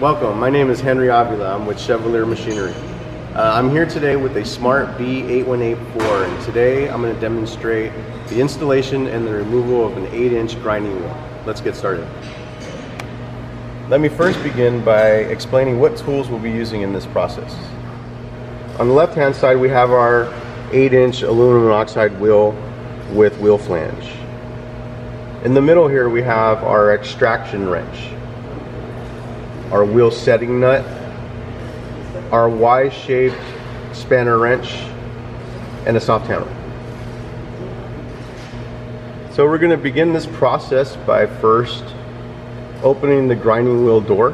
Welcome, my name is Henry Avila. I'm with Chevalier Machinery. Uh, I'm here today with a Smart B818IV and today I'm going to demonstrate the installation and the removal of an 8-inch grinding wheel. Let's get started. Let me first begin by explaining what tools we'll be using in this process. On the left hand side we have our 8-inch aluminum oxide wheel with wheel flange. In the middle here we have our extraction wrench our wheel setting nut, our Y-shaped spanner wrench, and a soft hammer. So we're going to begin this process by first opening the grinding wheel door.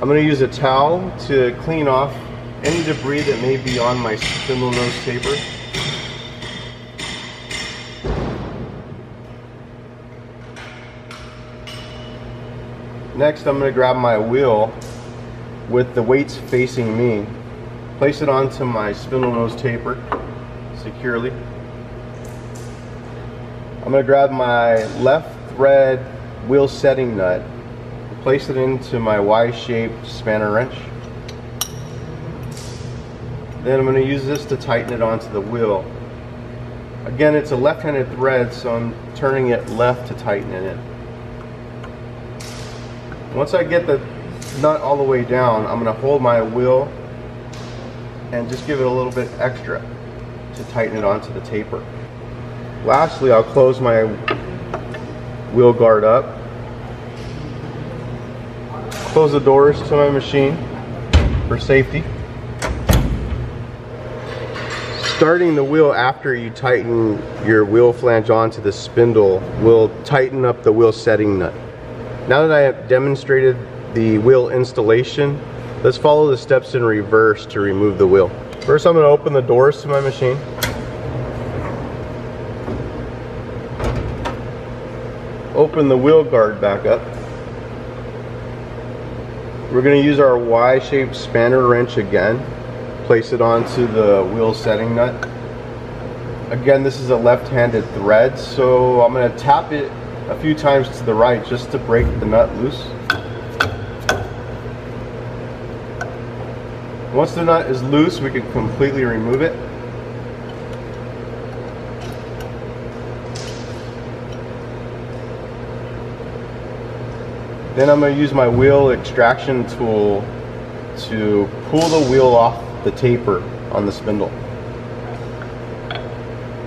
I'm going to use a towel to clean off any debris that may be on my spindle nose taper. Next, I'm going to grab my wheel with the weights facing me, place it onto my spindle nose taper securely. I'm going to grab my left thread wheel setting nut, place it into my Y-shaped spanner wrench. Then I'm going to use this to tighten it onto the wheel. Again, it's a left-handed thread, so I'm turning it left to tighten it. Once I get the nut all the way down, I'm going to hold my wheel and just give it a little bit extra to tighten it onto the taper. Lastly, I'll close my wheel guard up. Close the doors to my machine for safety. Starting the wheel after you tighten your wheel flange onto the spindle will tighten up the wheel setting nut. Now that I have demonstrated the wheel installation, let's follow the steps in reverse to remove the wheel. First I'm going to open the doors to my machine. Open the wheel guard back up. We're going to use our Y-shaped spanner wrench again. Place it onto the wheel setting nut. Again, this is a left-handed thread, so I'm going to tap it a few times to the right just to break the nut loose. Once the nut is loose, we can completely remove it. Then I'm going to use my wheel extraction tool to pull the wheel off the taper on the spindle.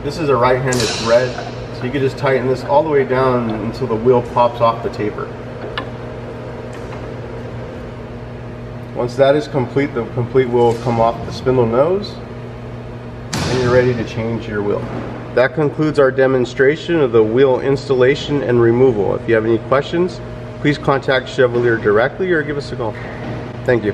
This is a right-handed thread you can just tighten this all the way down until the wheel pops off the taper. Once that is complete, the complete wheel will come off the spindle nose and you're ready to change your wheel. That concludes our demonstration of the wheel installation and removal. If you have any questions, please contact Chevalier directly or give us a call. Thank you.